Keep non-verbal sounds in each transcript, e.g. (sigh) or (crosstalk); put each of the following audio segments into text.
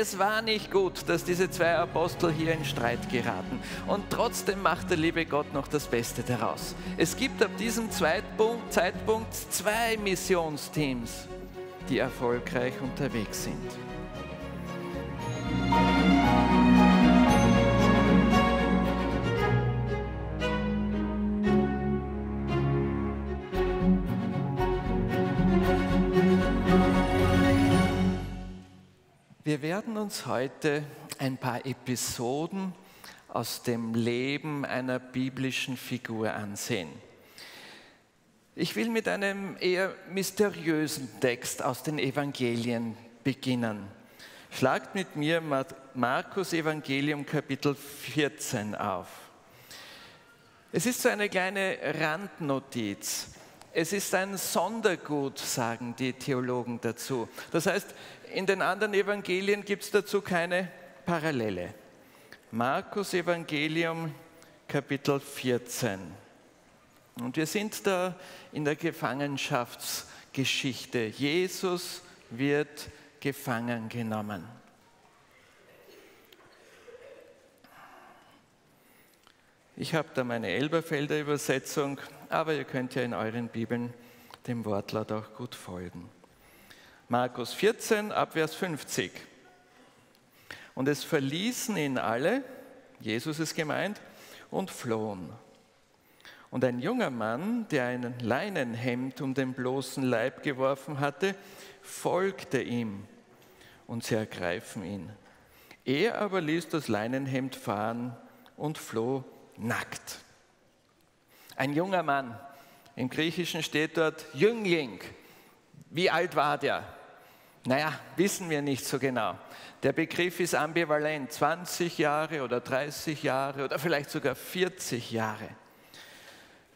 Es war nicht gut, dass diese zwei Apostel hier in Streit geraten. Und trotzdem macht der liebe Gott noch das Beste daraus. Es gibt ab diesem Zeitpunkt, zwei Missionsteams, die erfolgreich unterwegs sind. Uns heute ein paar Episoden aus dem Leben einer biblischen Figur ansehen. Ich will mit einem eher mysteriösen Text aus den Evangelien beginnen. Schlagt mit mir Markus Evangelium Kapitel 14 auf. Es ist so eine kleine Randnotiz. Es ist ein Sondergut, sagen die Theologen dazu. Das heißt, in den anderen Evangelien gibt es dazu keine Parallele. Markus Evangelium Kapitel 14. Und wir sind da in der Gefangenschaftsgeschichte. Jesus wird gefangen genommen. Ich habe da meine Elberfelder Übersetzung, aber ihr könnt ja in euren Bibeln dem Wortlaut auch gut folgen. Markus 14, Abvers 50. Und es verließen ihn alle, Jesus ist gemeint, und flohen. Und ein junger Mann, der ein Leinenhemd um den bloßen Leib geworfen hatte, folgte ihm und sie ergreifen ihn. Er aber ließ das Leinenhemd fahren und floh nackt. Ein junger Mann, im Griechischen steht dort Jüngling. Wie alt war der? Naja, wissen wir nicht so genau. Der Begriff ist ambivalent, 20 Jahre oder 30 Jahre oder vielleicht sogar 40 Jahre.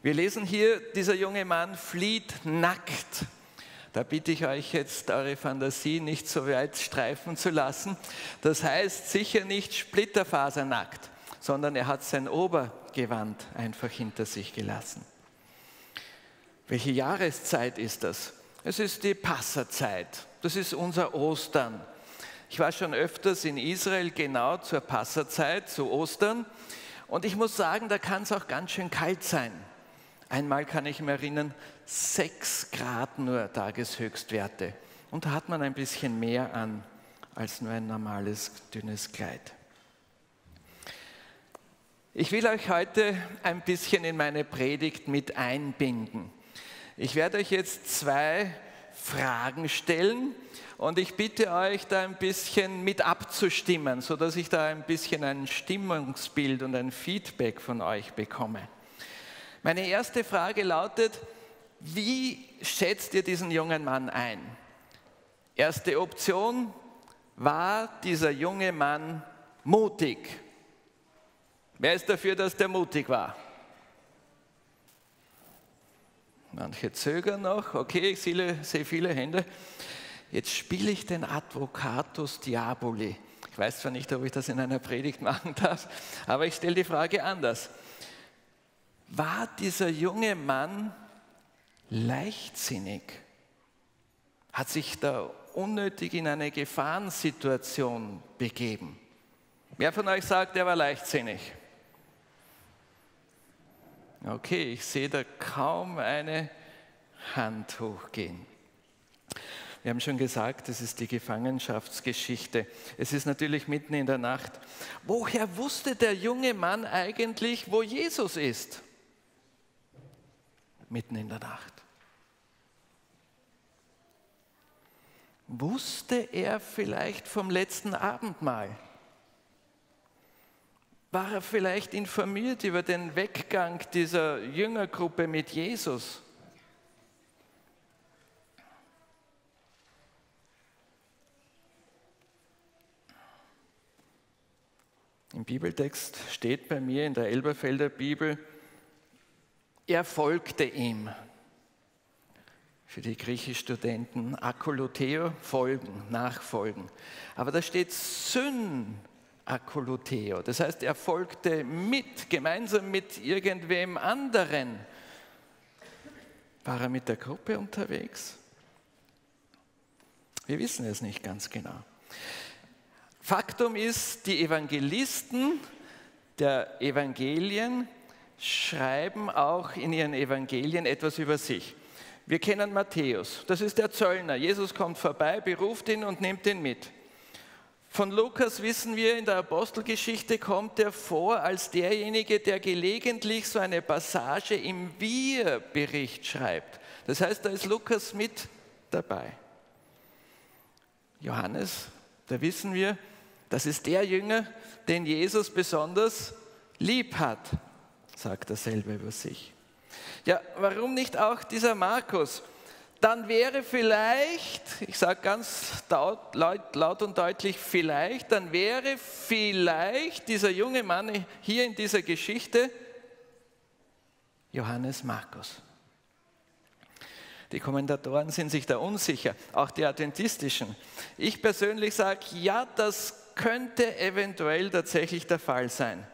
Wir lesen hier, dieser junge Mann flieht nackt. Da bitte ich euch jetzt, eure Fantasie nicht so weit streifen zu lassen. Das heißt sicher nicht splitterfasernackt, sondern er hat sein Obergewand einfach hinter sich gelassen. Welche Jahreszeit ist das? Es ist die Passerzeit. Das ist unser Ostern. Ich war schon öfters in Israel genau zur Passerzeit, zu Ostern. Und ich muss sagen, da kann es auch ganz schön kalt sein. Einmal kann ich mich erinnern, sechs Grad nur Tageshöchstwerte. Und da hat man ein bisschen mehr an als nur ein normales dünnes Kleid. Ich will euch heute ein bisschen in meine Predigt mit einbinden. Ich werde euch jetzt zwei Fragen stellen und ich bitte euch da ein bisschen mit abzustimmen, sodass ich da ein bisschen ein Stimmungsbild und ein Feedback von euch bekomme. Meine erste Frage lautet, wie schätzt ihr diesen jungen Mann ein? Erste Option, war dieser junge Mann mutig? Wer ist dafür, dass der mutig war? Manche zögern noch. Okay, ich sehe, viele Hände. Jetzt spiele ich den Advocatus Diaboli. Ich weiß zwar nicht, ob ich das in einer Predigt machen darf, aber ich stelle die Frage anders. War dieser junge Mann leichtsinnig? Hat sich da unnötig in eine Gefahrensituation begeben? Wer von euch sagt, er war leichtsinnig? Okay, ich sehe da kaum eine Hand hochgehen. Wir haben schon gesagt, es ist die Gefangenschaftsgeschichte. Es ist natürlich mitten in der Nacht. Woher wusste der junge Mann eigentlich, wo Jesus ist? Mitten in der Nacht. Wusste er vielleicht vom letzten Abendmahl? War er vielleicht informiert über den Weggang dieser Jüngergruppe mit Jesus? Im Bibeltext steht bei mir in der Elberfelder Bibel, er folgte ihm. Für die Griechisch-Studenten Akoloteo, folgen, nachfolgen. Aber da steht Syn akoluteo. Das heißt, er folgte mit, gemeinsam mit irgendwem anderen. War er mit der Gruppe unterwegs? Wir wissen es nicht ganz genau. Faktum ist, die Evangelisten der Evangelien schreiben auch in ihren Evangelien etwas über sich. Wir kennen Matthäus, das ist der Zöllner. Jesus kommt vorbei, beruft ihn und nimmt ihn mit. Von Lukas wissen wir, in der Apostelgeschichte kommt er vor als derjenige, der gelegentlich so eine Passage im Wir-Bericht schreibt. Das heißt, da ist Lukas mit dabei. Johannes, da wissen wir, das ist der Jünger, den Jesus besonders lieb hat, sagt er selber über sich. Ja, warum nicht auch dieser Markus? Dann wäre vielleicht, ich sage ganz laut, laut, und deutlich vielleicht, dann wäre vielleicht dieser junge Mann hier in dieser Geschichte Johannes Markus. Die Kommentatoren sind sich da unsicher, auch die Adventistischen. Ich persönlich sage, ja, das könnte eventuell tatsächlich der Fall sein.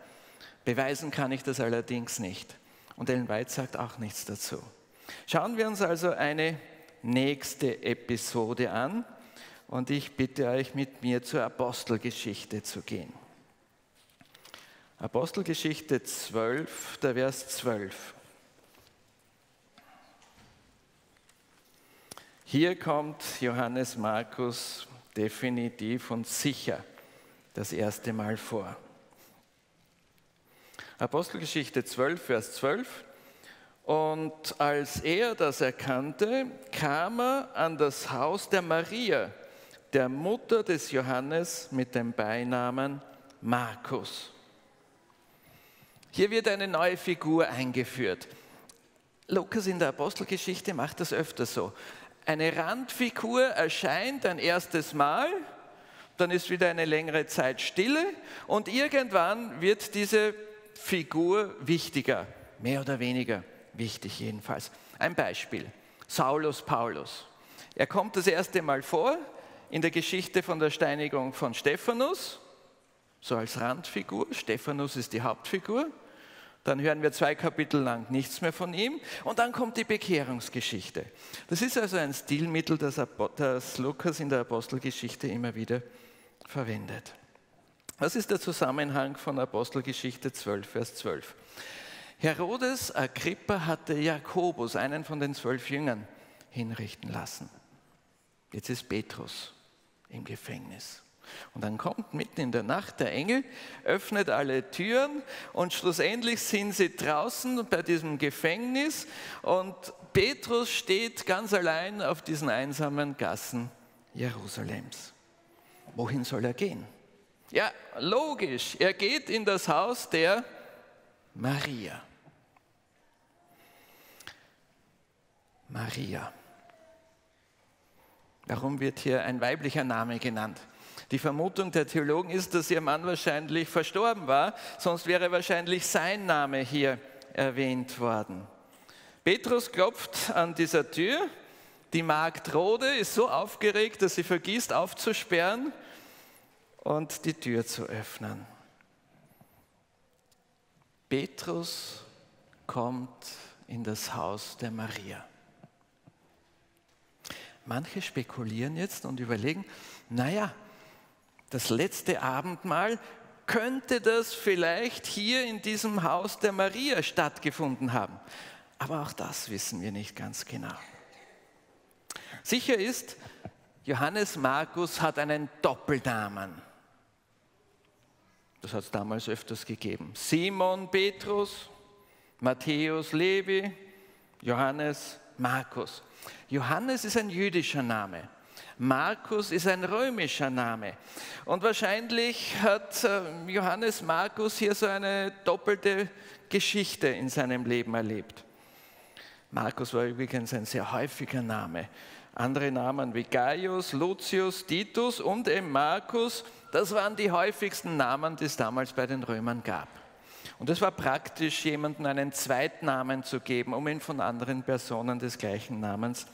Beweisen kann ich das allerdings nicht. Und Ellen White sagt auch nichts dazu. Schauen wir uns also eine nächste Episode an und ich bitte euch mit mir zur Apostelgeschichte zu gehen. Apostelgeschichte 12, der Vers 12. Hier kommt Johannes Markus definitiv und sicher das erste Mal vor. Apostelgeschichte 12, Vers 12. Und als er das erkannte, kam er an das Haus der Maria, der Mutter des Johannes mit dem Beinamen Markus. Hier wird eine neue Figur eingeführt. Lukas in der Apostelgeschichte macht das öfter so. Eine Randfigur erscheint ein erstes Mal dann ist wieder eine längere Zeit Stille und irgendwann wird diese Figur wichtiger, mehr oder weniger wichtig jedenfalls. Ein Beispiel, Saulus Paulus. Er kommt das erste Mal vor in der Geschichte von der Steinigung von Stephanus, so als Randfigur. Stephanus ist die Hauptfigur. Dann hören wir zwei Kapitel lang nichts mehr von ihm und dann kommt die Bekehrungsgeschichte. Das ist also ein Stilmittel, das, Lukas in der Apostelgeschichte immer wieder verwendet. Was ist der Zusammenhang von Apostelgeschichte 12, Vers 12? Herodes Agrippa hatte Jakobus, einen von den zwölf Jüngern, hinrichten lassen. Jetzt ist Petrus im Gefängnis. Und dann kommt mitten in der Nacht der Engel, öffnet alle Türen und schlussendlich sind sie draußen bei diesem Gefängnis und Petrus steht ganz allein auf diesen einsamen Gassen Jerusalems. Wohin soll er gehen? Ja, logisch, er geht in das Haus der Maria. Maria. Warum wird hier ein weiblicher Name genannt? Die Vermutung der Theologen ist, dass ihr Mann wahrscheinlich verstorben war, sonst wäre wahrscheinlich sein Name hier erwähnt worden. Petrus klopft an dieser Tür die Magd Rode ist so aufgeregt, dass sie vergisst aufzusperren und die Tür zu öffnen. Petrus kommt in das Haus der Maria. Manche spekulieren jetzt und überlegen, naja, das letzte Abendmahl, könnte das vielleicht hier in diesem Haus der Maria stattgefunden haben? Aber auch das wissen wir nicht ganz genau. Sicher ist, Johannes Markus hat einen Doppelnamen. Das hat es damals öfters gegeben. Simon Petrus, Matthäus Levi, Johannes Markus. Johannes ist ein jüdischer Name. Markus ist ein römischer Name. Und wahrscheinlich hat äh, Johannes Markus hier so eine doppelte Geschichte in seinem Leben erlebt. Markus war übrigens ein sehr häufiger Name andere Namen wie Gaius, Lucius, Titus und eben Markus, das waren die häufigsten Namen, die es damals bei den Römern gab. Und es war praktisch, jemandem einen Zweitnamen zu geben, um ihn von anderen Personen des gleichen Namens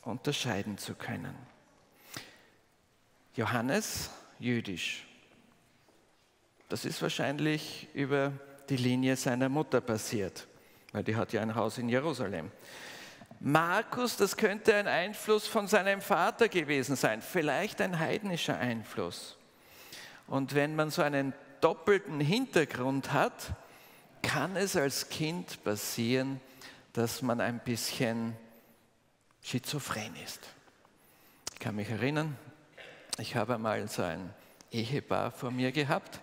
unterscheiden zu können. Johannes, jüdisch. Das ist wahrscheinlich über die Linie seiner Mutter passiert, weil die hat ja ein Haus in Jerusalem. Markus, das könnte ein Einfluss von seinem Vater gewesen sein, vielleicht ein heidnischer Einfluss. Und wenn man so einen doppelten Hintergrund hat, kann es als Kind passieren, dass man ein bisschen schizophren ist. Ich kann mich erinnern, ich habe einmal so ein Ehepaar vor mir gehabt.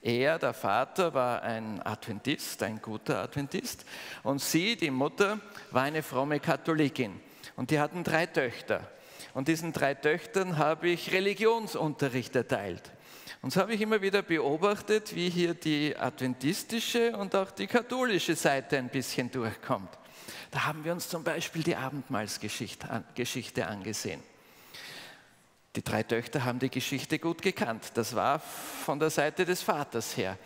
Er, der Vater, war ein Adventist, ein guter Adventist. Und sie, die Mutter, war eine fromme Katholikin. Und die hatten drei Töchter. Und diesen drei Töchtern habe ich Religionsunterricht erteilt. Und so habe ich immer wieder beobachtet, wie hier die adventistische und auch die katholische Seite ein bisschen durchkommt. Da haben wir uns zum Beispiel die Abendmahlsgeschichte angesehen. Die drei Töchter haben die Geschichte gut gekannt. Das war von der Seite des Vaters her.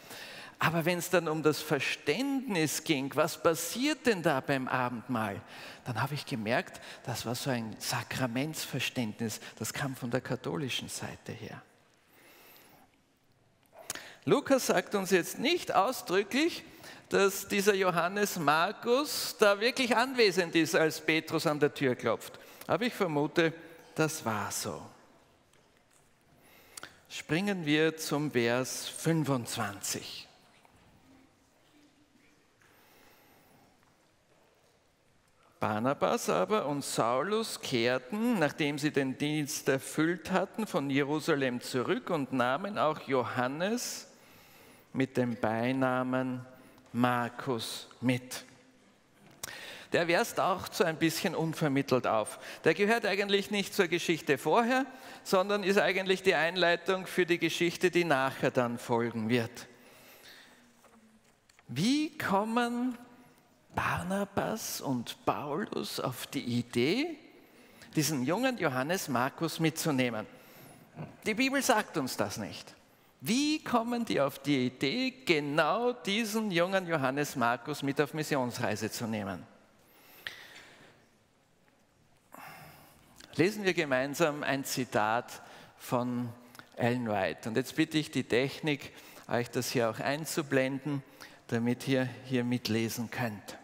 Aber wenn es dann um das Verständnis ging, was passiert denn da beim Abendmahl, dann habe ich gemerkt, das war so ein Sakramentsverständnis, das kam von der katholischen Seite her. Lukas sagt uns jetzt nicht ausdrücklich, dass dieser Johannes Markus da wirklich anwesend ist, als Petrus an der Tür klopft. Aber ich vermute, das war so. Springen wir zum Vers 25. Barnabas aber und Saulus kehrten, nachdem sie den Dienst erfüllt hatten, von Jerusalem zurück und nahmen auch Johannes mit dem Beinamen Markus mit. Der Vers taucht so ein bisschen unvermittelt auf. Der gehört eigentlich nicht zur Geschichte vorher, sondern ist eigentlich die Einleitung für die Geschichte, die nachher dann folgen wird. Wie kommen Barnabas und Paulus auf die Idee, diesen jungen Johannes Markus mitzunehmen? Die Bibel sagt uns das nicht. Wie kommen die auf die Idee, genau diesen jungen Johannes Markus mit auf Missionsreise zu nehmen? Lesen wir gemeinsam ein Zitat von Ellen White. Und jetzt bitte ich die Technik, euch das hier auch einzublenden, damit ihr hier mitlesen könnt.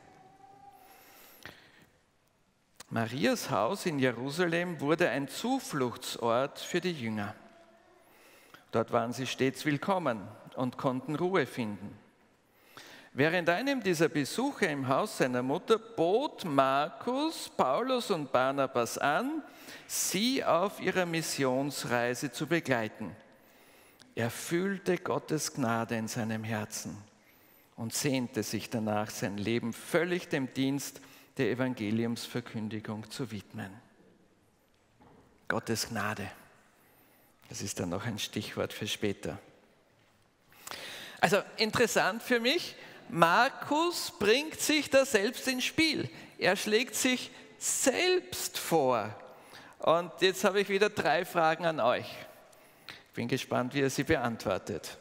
Marias Haus in Jerusalem wurde ein Zufluchtsort für die Jünger. Dort waren sie stets willkommen und konnten Ruhe finden. Während einem dieser Besuche im Haus seiner Mutter bot Markus Paulus und Barnabas an, sie auf ihrer Missionsreise zu begleiten. Er fühlte Gottes Gnade in seinem Herzen und sehnte sich danach, sein Leben völlig dem Dienst der Evangeliumsverkündigung zu widmen. Gottes Gnade. Das ist dann noch ein Stichwort für später. Also interessant für mich, Markus bringt sich da selbst ins Spiel. Er schlägt sich selbst vor. Und jetzt habe ich wieder drei Fragen an euch. Ich bin gespannt, wie ihr sie beantwortet.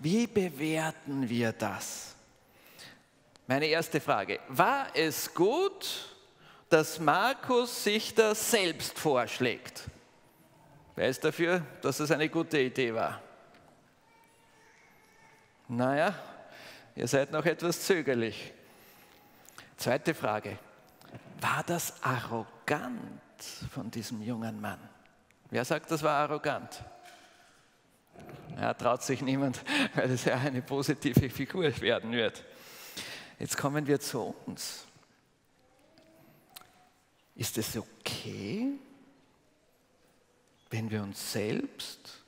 Wie bewerten wir das? Meine erste Frage. War es gut, dass Markus sich da selbst vorschlägt? Wer ist dafür, dass es eine gute Idee war? Naja, ihr seid noch etwas zögerlich. Zweite Frage. War das arrogant von diesem jungen Mann? Wer sagt, das war arrogant? Ja, traut sich niemand, (laughs) weil es ja eine positive Figur werden wird. Jetzt kommen wir zu uns. Ist es okay, wenn wir uns selbst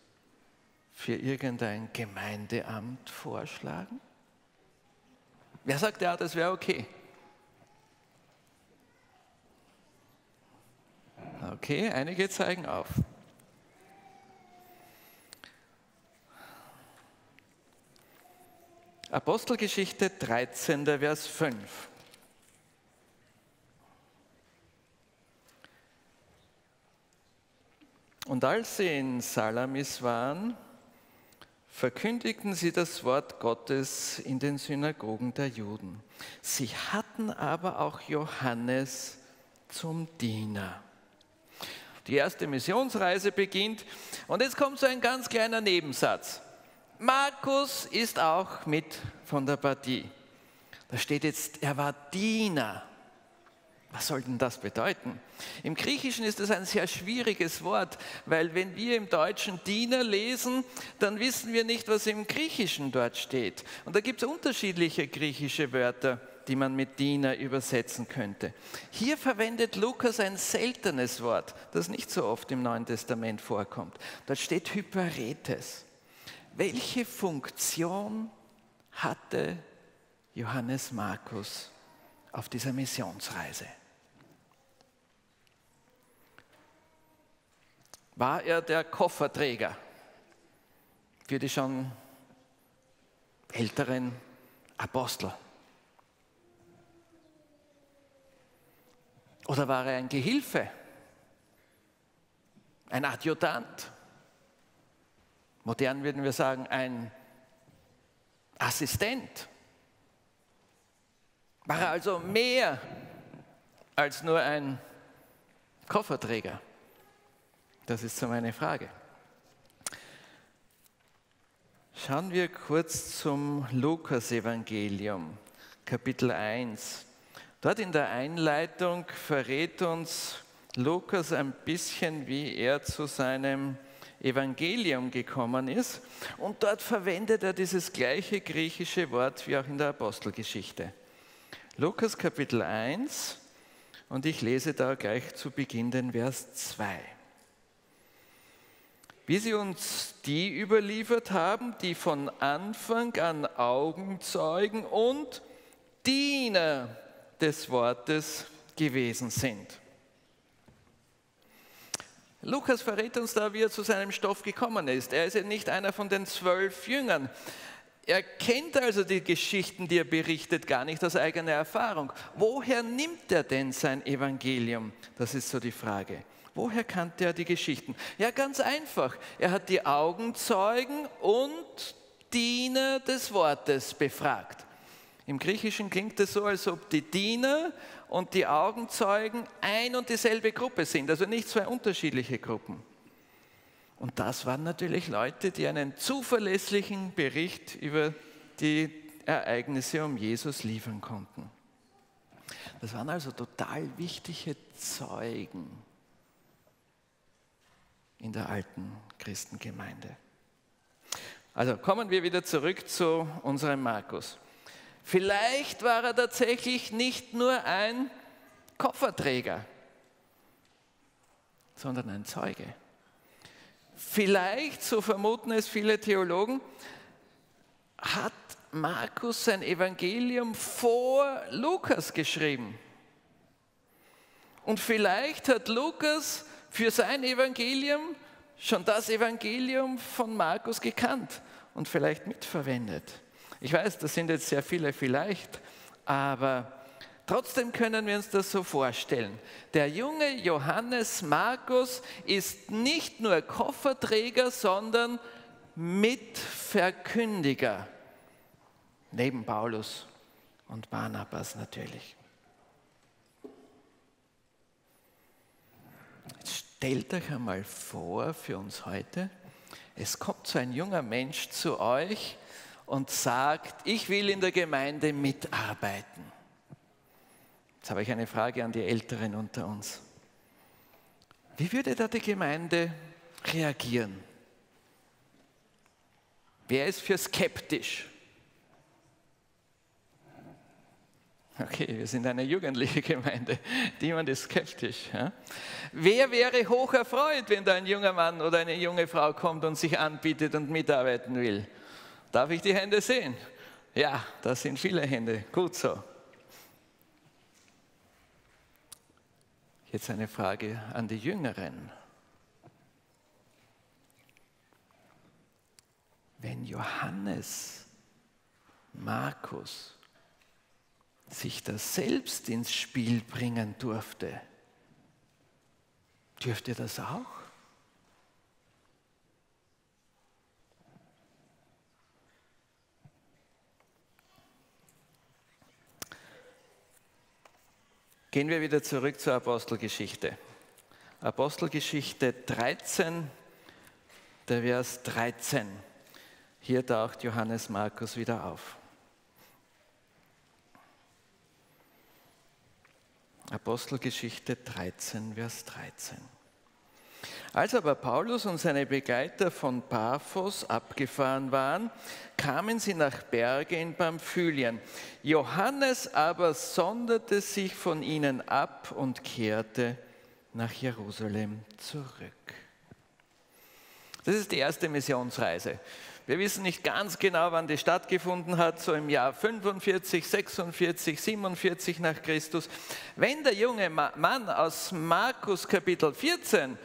für irgendein Gemeindeamt vorschlagen? Wer sagt, ja, das wäre okay? Okay, einige zeigen auf. Apostelgeschichte 13, Vers 5. Und als sie in Salamis waren, verkündigten sie das Wort Gottes in den Synagogen der Juden. Sie hatten aber auch Johannes zum Diener. Die erste Missionsreise beginnt und jetzt kommt so ein ganz kleiner Nebensatz. Markus ist auch mit von der Partie. Da steht jetzt, er war Diener. Was soll denn das bedeuten? Im Griechischen ist das ein sehr schwieriges Wort, weil wenn wir im Deutschen Diener lesen, dann wissen wir nicht, was im Griechischen dort steht. Und da gibt es unterschiedliche griechische Wörter, die man mit Diener übersetzen könnte. Hier verwendet Lukas ein seltenes Wort, das nicht so oft im Neuen Testament vorkommt. Da steht Hyperetes. Welche Funktion hatte Johannes Markus auf dieser Missionsreise? war er der Kofferträger für die schon älteren Apostel. Oder war er ein Gehilfe, ein Adjutant? Modern würden wir sagen, ein Assistent. War er also mehr als nur ein Kofferträger? Das ist so meine Frage. Schauen wir kurz zum Lukas-Evangelium, Kapitel 1. Dort in der Einleitung verrät uns Lukas ein bisschen, wie er zu seinem Evangelium gekommen ist. Und dort verwendet er dieses gleiche griechische Wort wie auch in der Apostelgeschichte. Lukas Kapitel 1 und ich lese da gleich zu Beginn den Vers 2 wie sie uns die überliefert haben, die von Anfang an Augenzeugen und Diener des Wortes gewesen sind. Lukas verrät uns da, wie er zu seinem Stoff gekommen ist. Er ist ja nicht einer von den zwölf Jüngern. Er kennt also die Geschichten, die er berichtet, gar nicht aus eigener Erfahrung. Woher nimmt er denn sein Evangelium? Das ist so die Frage. Woher kannte er die Geschichten? Ja, ganz einfach. Er hat die Augenzeugen und Diener des Wortes befragt. Im Griechischen klingt es so, als ob die Diener und die Augenzeugen ein und dieselbe Gruppe sind, also nicht zwei unterschiedliche Gruppen. Und das waren natürlich Leute, die einen zuverlässlichen Bericht über die Ereignisse um Jesus liefern konnten. Das waren also total wichtige Zeugen in der alten Christengemeinde. Also kommen wir wieder zurück zu unserem Markus. Vielleicht war er tatsächlich nicht nur ein Kofferträger, sondern ein Zeuge. Vielleicht, so vermuten es viele Theologen, hat Markus sein Evangelium vor Lukas geschrieben. Und vielleicht hat Lukas für sein Evangelium schon das Evangelium von Markus gekannt und vielleicht mitverwendet. Ich weiß, das sind jetzt sehr viele vielleicht, aber trotzdem können wir uns das so vorstellen. Der junge Johannes Markus ist nicht nur Kofferträger, sondern Mitverkündiger, neben Paulus und Barnabas natürlich. Stellt euch einmal vor für uns heute, es kommt so ein junger Mensch zu euch und sagt, ich will in der Gemeinde mitarbeiten. Jetzt habe ich eine Frage an die Älteren unter uns. Wie würde da die Gemeinde reagieren? Wer ist für skeptisch? Okay, wir sind eine jugendliche Gemeinde. Niemand ist skeptisch. Ja? Wer wäre hoch erfreut, wenn da ein junger Mann oder eine junge Frau kommt und sich anbietet und mitarbeiten will? Darf ich die Hände sehen? Ja, das sind viele Hände. Gut so. Jetzt eine Frage an die Jüngeren. Wenn Johannes, Markus, sich das selbst ins Spiel bringen durfte, dürft ihr das auch? Gehen wir wieder zurück zur Apostelgeschichte. Apostelgeschichte 13, der Vers 13. Hier taucht Johannes Markus wieder auf. Apostelgeschichte 13, Vers 13. Als aber Paulus und seine Begleiter von Paphos abgefahren waren, kamen sie nach Berge in Pamphylien. Johannes aber sonderte sich von ihnen ab und kehrte nach Jerusalem zurück. Das ist die erste Missionsreise. Wir wissen nicht ganz genau, wann die stattgefunden hat, so im Jahr 45, 46, 47 nach Christus. Wenn der junge Mann aus Markus Kapitel 14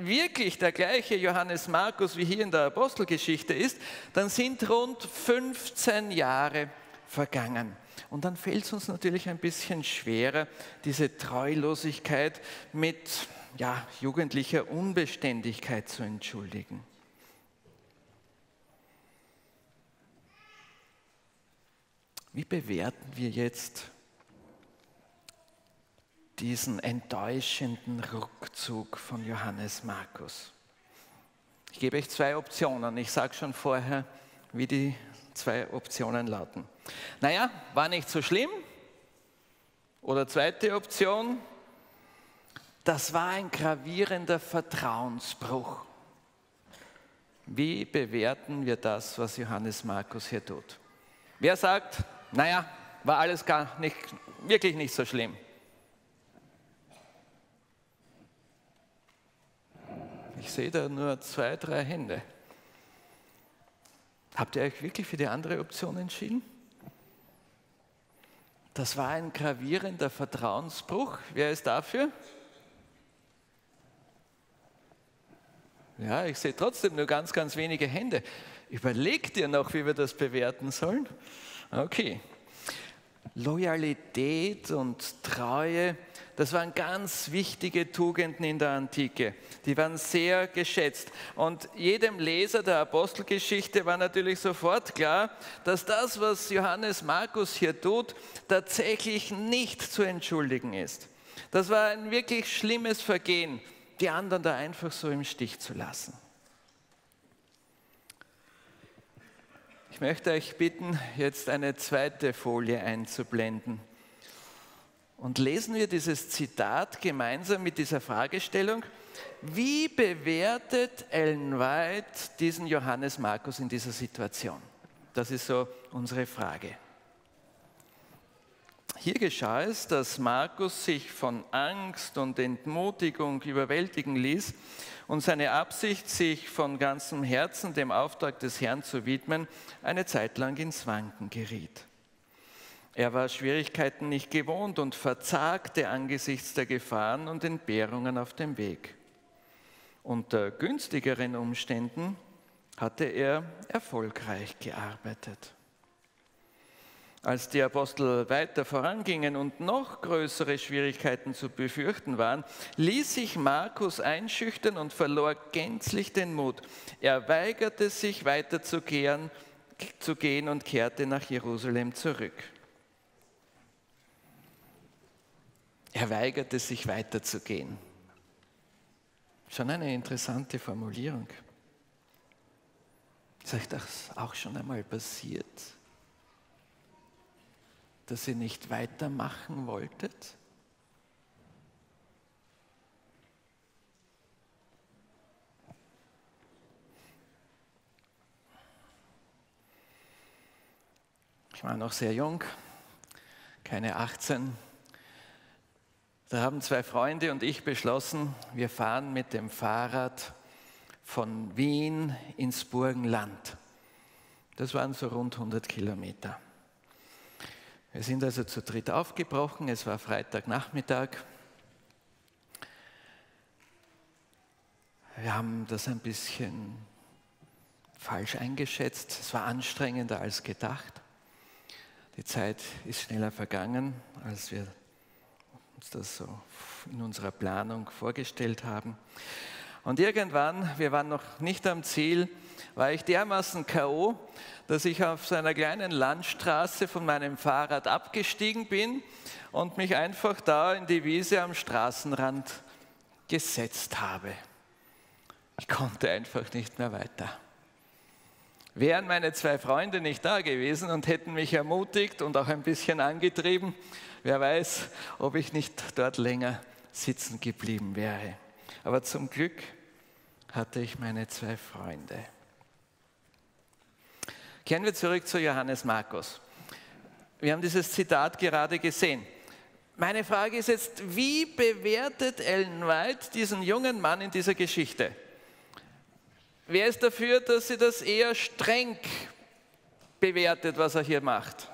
wirklich der gleiche Johannes Markus wie hier in der Apostelgeschichte ist, dann sind rund 15 Jahre vergangen. Und dann fällt es uns natürlich ein bisschen schwerer, diese Treulosigkeit mit ja, jugendlicher Unbeständigkeit zu entschuldigen. Wie bewerten wir jetzt diesen enttäuschenden Rückzug von Johannes Markus? Ich gebe euch zwei Optionen. Ich sage schon vorher, wie die zwei Optionen lauten. Naja, war nicht so schlimm. Oder zweite Option, das war ein gravierender Vertrauensbruch. Wie bewerten wir das, was Johannes Markus hier tut? Wer sagt, naja, war alles gar nicht, wirklich nicht so schlimm. Ich sehe da nur zwei, drei Hände. Habt ihr euch wirklich für die andere Option entschieden? Das war ein gravierender Vertrauensbruch. Wer ist dafür? Ja, ich sehe trotzdem nur ganz, ganz wenige Hände. Überlegt ihr noch, wie wir das bewerten sollen? Okay. Loyalität und Treue, das waren ganz wichtige Tugenden in der Antike. Die waren sehr geschätzt. Und jedem Leser der Apostelgeschichte war natürlich sofort klar, dass das, was Johannes Markus hier tut, tatsächlich nicht zu entschuldigen ist. Das war ein wirklich schlimmes Vergehen, die anderen da einfach so im Stich zu lassen. Ich möchte euch bitten, jetzt eine zweite Folie einzublenden. Und lesen wir dieses Zitat gemeinsam mit dieser Fragestellung. Wie bewertet Ellen White diesen Johannes Markus in dieser Situation? Das ist so unsere Frage. Hier geschah es, dass Markus sich von Angst und Entmutigung überwältigen ließ und seine Absicht, sich von ganzem Herzen dem Auftrag des Herrn zu widmen, eine Zeit lang ins Wanken geriet. Er war Schwierigkeiten nicht gewohnt und verzagte angesichts der Gefahren und Entbehrungen auf dem Weg. Unter günstigeren Umständen hatte er erfolgreich gearbeitet. Als die Apostel weiter vorangingen und noch größere Schwierigkeiten zu befürchten waren, ließ sich Markus einschüchtern und verlor gänzlich den Mut. Er weigerte sich weiter zu gehen, zu gehen und kehrte nach Jerusalem zurück. Er weigerte sich weiterzugehen. Schon eine interessante Formulierung. Ist euch das auch schon einmal passiert? dass ihr nicht weitermachen wolltet? Ich war noch sehr jung, keine 18. Da haben zwei Freunde und ich beschlossen, wir fahren mit dem Fahrrad von Wien ins Burgenland. Das waren so rund 100 Kilometer. Wir sind also zu dritt aufgebrochen, es war Freitagnachmittag. Wir haben das ein bisschen falsch eingeschätzt. Es war anstrengender als gedacht. Die Zeit ist schneller vergangen, als wir uns das so in unserer Planung vorgestellt haben. Und irgendwann, wir waren noch nicht am Ziel, war ich dermaßen K.O., dass ich auf so einer kleinen Landstraße von meinem Fahrrad abgestiegen bin und mich einfach da in die Wiese am Straßenrand gesetzt habe. Ich konnte einfach nicht mehr weiter. Wären meine zwei Freunde nicht da gewesen und hätten mich ermutigt und auch ein bisschen angetrieben, Wer weiß, ob ich nicht dort länger sitzen geblieben wäre. Aber zum Glück hatte ich meine zwei Freunde. Kehren wir zurück zu Johannes Markus. Wir haben dieses Zitat gerade gesehen. Meine Frage ist jetzt, wie bewertet Ellen White diesen jungen Mann in dieser Geschichte? Wer ist dafür, dass sie das eher streng bewertet, was er hier macht?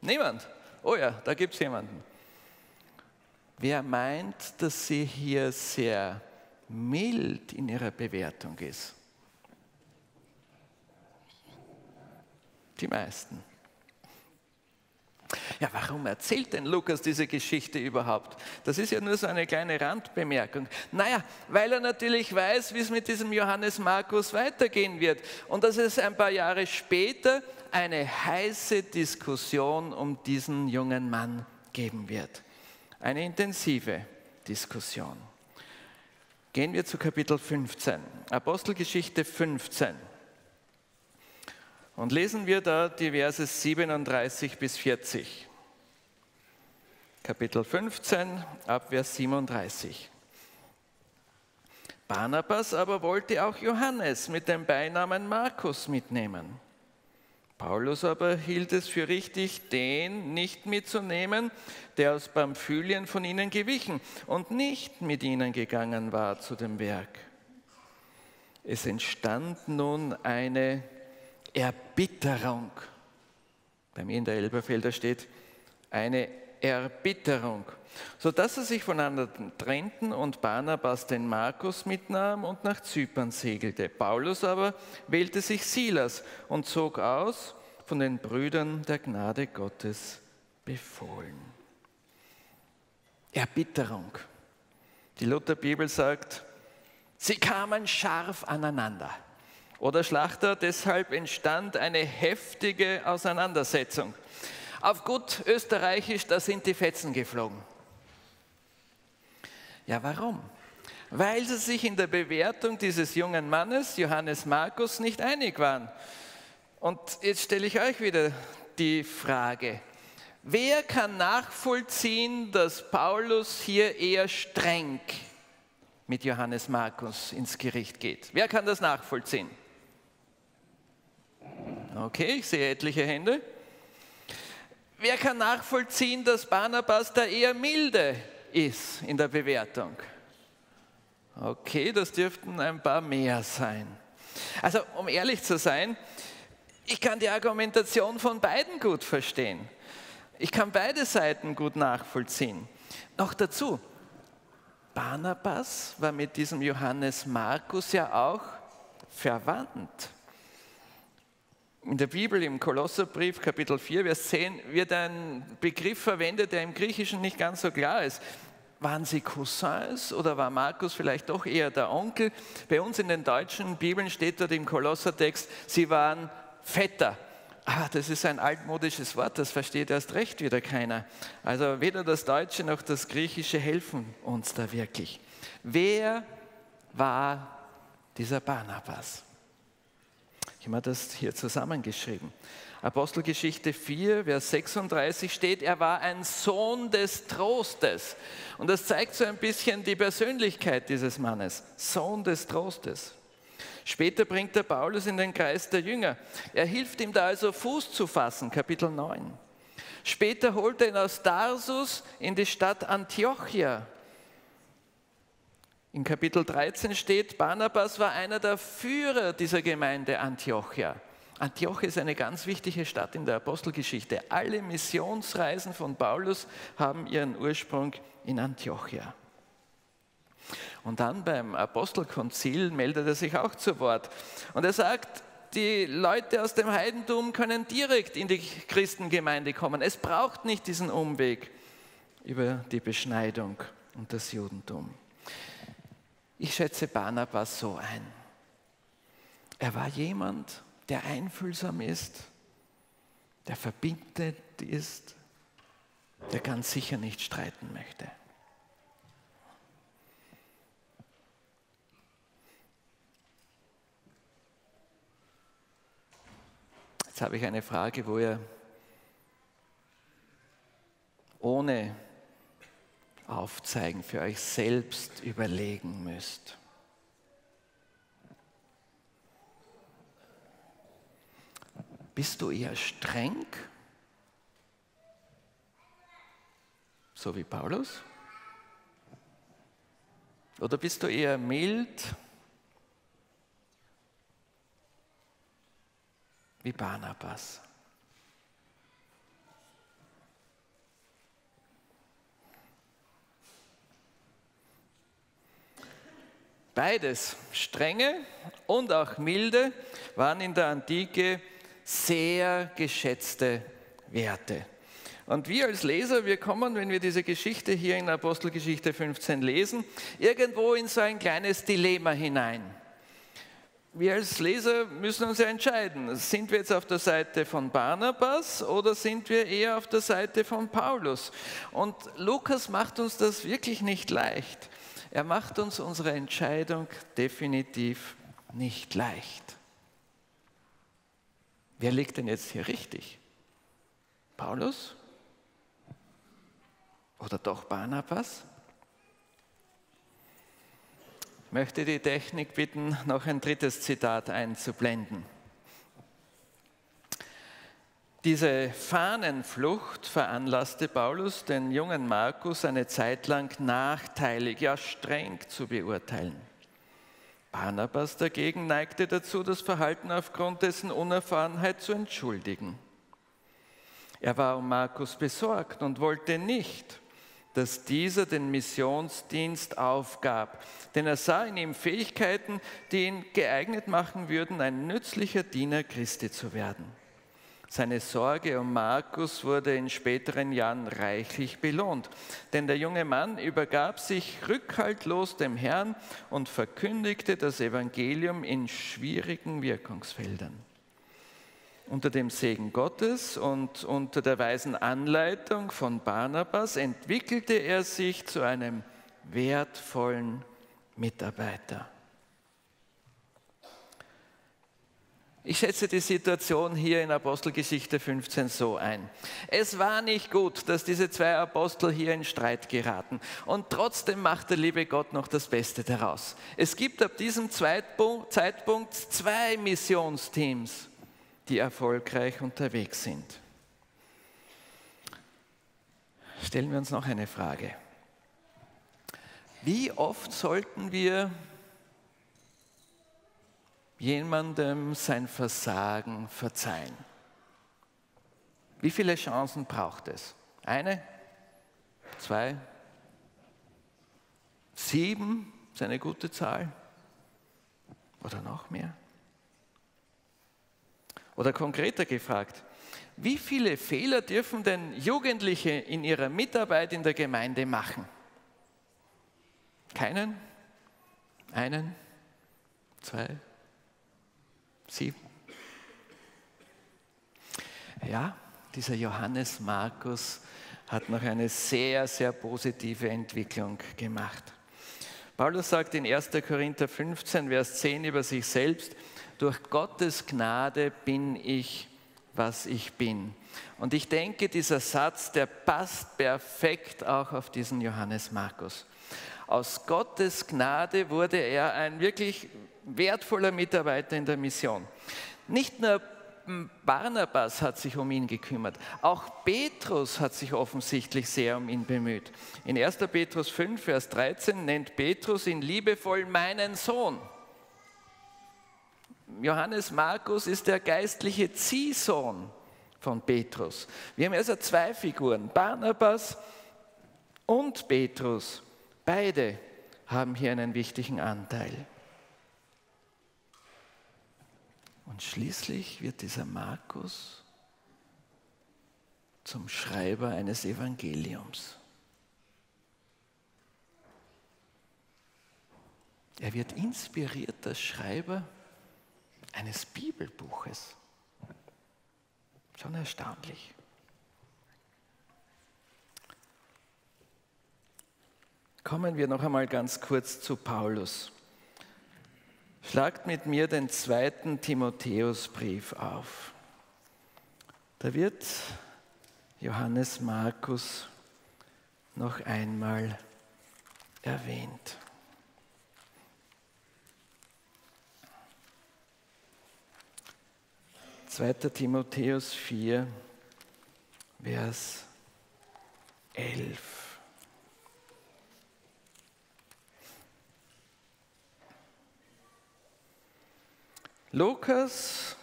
Niemand. Oh ja, da gibt es jemanden. Wer meint, dass sie hier sehr mild in ihrer Bewertung ist? Die meisten. Ja, warum erzählt denn Lukas diese Geschichte überhaupt? Das ist ja nur so eine kleine Randbemerkung. Naja, weil er natürlich weiß, wie es mit diesem Johannes Markus weitergehen wird und dass es ein paar Jahre später eine heiße Diskussion um diesen jungen Mann geben wird. Eine intensive Diskussion. Gehen wir zu Kapitel 15, Apostelgeschichte 15. Und lesen wir da die Verse 37 bis 40. Kapitel 15, Abvers 37. Barnabas aber wollte auch Johannes mit dem Beinamen Markus mitnehmen. Paulus aber hielt es für richtig, den nicht mitzunehmen, der aus Pamphylien von ihnen gewichen und nicht mit ihnen gegangen war zu dem Werk. Es entstand nun eine Erbitterung. Bei mir in der Elberfelder steht eine Erbitterung, sodass sie sich voneinander trennten und Barnabas den Markus mitnahm und nach Zypern segelte. Paulus aber wählte sich Silas und zog aus, von den Brüdern der Gnade Gottes befohlen. Erbitterung. Die Lutherbibel sagt, sie kamen scharf aneinander. Oder Schlachter, deshalb entstand eine heftige Auseinandersetzung. Auf gut österreichisch, da sind die Fetzen geflogen. Ja, warum? Weil sie sich in der Bewertung dieses jungen Mannes, Johannes Markus, nicht einig waren. Und jetzt stelle ich euch wieder die Frage, wer kann nachvollziehen, dass Paulus hier eher streng mit Johannes Markus ins Gericht geht? Wer kann das nachvollziehen? Okay, ich sehe etliche Hände. Wer kann nachvollziehen, dass Barnabas da eher milde ist in der Bewertung? Okay, das dürften ein paar mehr sein. Also, um ehrlich zu sein, ich kann die Argumentation von beiden gut verstehen. Ich kann beide Seiten gut nachvollziehen. Noch dazu, Barnabas war mit diesem Johannes Markus ja auch verwandt. In der Bibel, im Kolosserbrief, Kapitel 4, Vers 10, wird ein Begriff verwendet, der im Griechischen nicht ganz so klar ist. Waren sie Cousins oder war Markus vielleicht doch eher der Onkel? Bei uns in den deutschen Bibeln steht dort im Kolossertext, sie waren Vetter. Ah, das ist ein altmodisches Wort, das versteht erst recht wieder keiner. Also weder das Deutsche noch das Griechische helfen uns da wirklich. Wer war dieser Barnabas? Ich habe das hier zusammengeschrieben. Apostelgeschichte 4, Vers 36 steht, er war ein Sohn des Trostes. Und das zeigt so ein bisschen die Persönlichkeit dieses Mannes. Sohn des Trostes. Später bringt er Paulus in den Kreis der Jünger. Er hilft ihm da also Fuß zu fassen, Kapitel 9. Später holt er ihn aus Tarsus in die Stadt Antiochia. In Kapitel 13 steht, Barnabas war einer der Führer dieser Gemeinde Antiochia. Antiochia ist eine ganz wichtige Stadt in der Apostelgeschichte. Alle Missionsreisen von Paulus haben ihren Ursprung in Antiochia. Und dann beim Apostelkonzil meldet er sich auch zu Wort. Und er sagt, die Leute aus dem Heidentum können direkt in die Christengemeinde kommen. Es braucht nicht diesen Umweg über die Beschneidung und das Judentum. Ich schätze Barnabas so ein. Er war jemand, der einfühlsam ist, der verbindet ist, der ganz sicher nicht streiten möchte. Jetzt habe ich eine Frage, wo ihr ohne Aufzeigen für euch selbst überlegen müsst. Bist du eher streng, so wie Paulus? Oder bist du eher mild, wie Barnabas? Beides, strenge und auch milde, waren in der Antike sehr geschätzte Werte. Und wir als Leser, wir kommen, wenn wir diese Geschichte hier in Apostelgeschichte 15 lesen, irgendwo in so ein kleines Dilemma hinein. Wir als Leser müssen uns ja entscheiden, sind wir jetzt auf der Seite von Barnabas oder sind wir eher auf der Seite von Paulus? Und Lukas macht uns das wirklich nicht leicht. Er macht uns unsere Entscheidung definitiv nicht leicht. Wer liegt denn jetzt hier richtig? Paulus? Oder doch Barnabas? Ich möchte die Technik bitten, noch ein drittes Zitat einzublenden. Diese Fahnenflucht veranlasste Paulus, den jungen Markus eine Zeit lang nachteilig, ja streng zu beurteilen. Barnabas dagegen neigte dazu, das Verhalten aufgrund dessen Unerfahrenheit zu entschuldigen. Er war um Markus besorgt und wollte nicht, dass dieser den Missionsdienst aufgab, denn er sah in ihm Fähigkeiten, die ihn geeignet machen würden, ein nützlicher Diener Christi zu werden. Seine Sorge um Markus wurde in späteren Jahren reichlich belohnt, denn der junge Mann übergab sich rückhaltlos dem Herrn und verkündigte das Evangelium in schwierigen Wirkungsfeldern. Unter dem Segen Gottes und unter der weisen Anleitung von Barnabas entwickelte er sich zu einem wertvollen Mitarbeiter. Ich schätze die Situation hier in Apostelgeschichte 15 so ein. Es war nicht gut, dass diese zwei Apostel hier in Streit geraten. Und trotzdem macht der liebe Gott noch das Beste daraus. Es gibt ab diesem Zeitpunkt zwei Missionsteams, die erfolgreich unterwegs sind. Stellen wir uns noch eine Frage. Wie oft sollten wir jemandem sein Versagen verzeihen. Wie viele Chancen braucht es? Eine? Zwei? Sieben ist eine gute Zahl? Oder noch mehr? Oder konkreter gefragt, wie viele Fehler dürfen denn Jugendliche in ihrer Mitarbeit in der Gemeinde machen? Keinen? Einen? Zwei? Sieben. Ja, dieser Johannes Markus hat noch eine sehr, sehr positive Entwicklung gemacht. Paulus sagt in 1. Korinther 15, Vers 10 über sich selbst, durch Gottes Gnade bin ich, was ich bin. Und ich denke, dieser Satz, der passt perfekt auch auf diesen Johannes Markus. Aus Gottes Gnade wurde er ein wirklich wertvoller Mitarbeiter in der Mission. Nicht nur Barnabas hat sich um ihn gekümmert, auch Petrus hat sich offensichtlich sehr um ihn bemüht. In 1. Petrus 5, Vers 13 nennt Petrus ihn liebevoll meinen Sohn. Johannes Markus ist der geistliche Ziehsohn von Petrus. Wir haben also zwei Figuren, Barnabas und Petrus. Beide haben hier einen wichtigen Anteil. Und schließlich wird dieser Markus zum Schreiber eines Evangeliums. Er wird inspiriert als Schreiber eines Bibelbuches. Schon erstaunlich. Kommen wir noch einmal ganz kurz zu Paulus. Schlagt mit mir den zweiten Timotheusbrief auf. Da wird Johannes Markus noch einmal erwähnt. 2. Timotheus 4, Vers 11. Lukas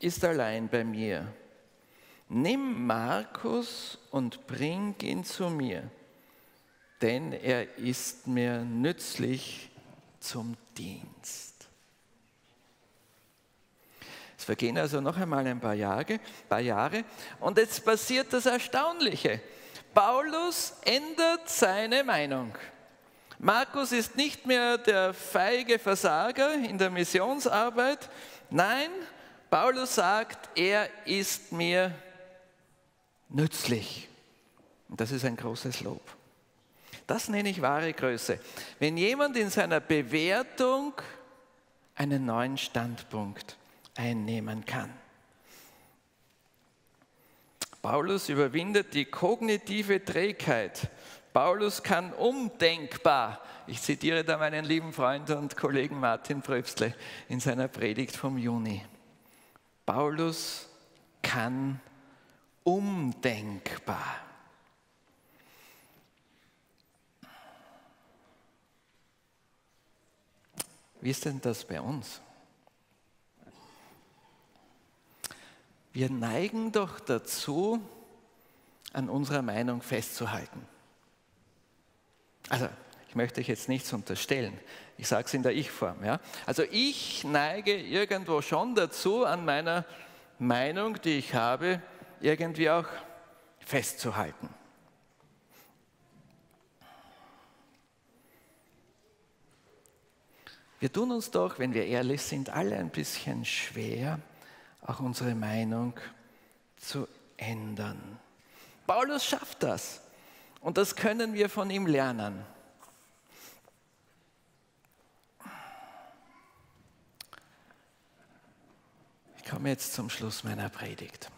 ist allein bei mir. Nimm Markus und bring ihn zu mir, denn er ist mir nützlich zum Dienst. Es vergehen also noch einmal ein paar Jahre, paar Jahre und jetzt passiert das Erstaunliche. Paulus ändert seine Meinung. Markus ist nicht mehr der feige Versager in der Missionsarbeit. Nein, Paulus sagt, er ist mir nützlich. Und das ist ein großes Lob. Das nenne ich wahre Größe. Wenn jemand in seiner Bewertung einen neuen Standpunkt einnehmen kann. Paulus überwindet die kognitive Trägheit. Paulus kann undenkbar, ich zitiere da meinen lieben Freund und Kollegen Martin Pröbstle in seiner Predigt vom Juni. Paulus kann undenkbar. Wie ist denn das bei uns? Wir neigen doch dazu, an unserer Meinung festzuhalten. Also, ich möchte euch jetzt nichts unterstellen. Ich sage es in der Ich-Form. Ja? Also ich neige irgendwo schon dazu, an meiner Meinung, die ich habe, irgendwie auch festzuhalten. Wir tun uns doch, wenn wir ehrlich sind, alle ein bisschen schwer, auch unsere Meinung zu ändern. Paulus schafft das und das können wir von ihm lernen. Ich komme jetzt zum Schluss meiner Predigt.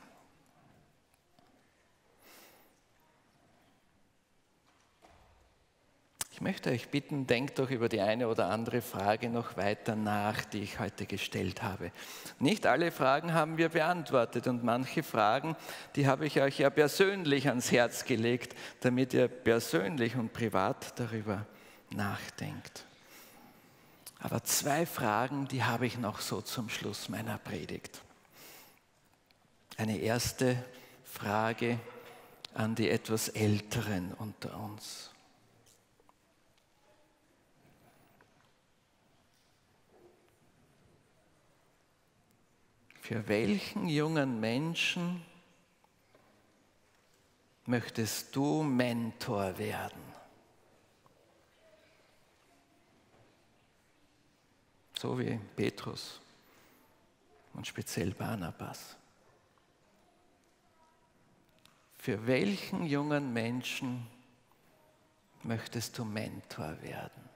Möchte euch bitten, denkt doch über die eine oder andere Frage noch weiter nach, die ich heute gestellt habe. Nicht alle Fragen haben wir beantwortet und manche Fragen, die habe ich euch ja persönlich ans Herz gelegt, damit ihr persönlich und privat darüber nachdenkt. Aber zwei Fragen, die habe ich noch so zum Schluss meiner Predigt. Eine erste Frage an die etwas Älteren unter uns. Für welchen jungen Menschen möchtest du Mentor werden? So wie Petrus und speziell Barnabas. Für welchen jungen Menschen möchtest du Mentor werden?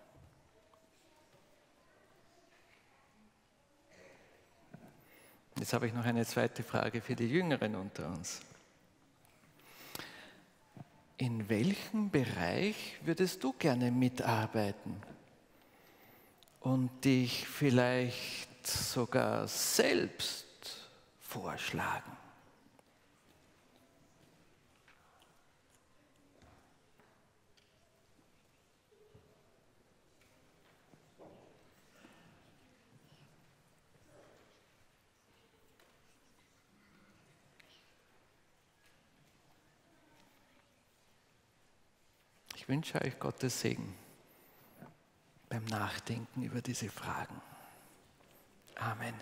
Jetzt habe ich noch eine zweite Frage für die Jüngeren unter uns. In welchem Bereich würdest du gerne mitarbeiten und dich vielleicht sogar selbst vorschlagen? Ich wünsche euch Gottes Segen beim Nachdenken über diese Fragen. Amen.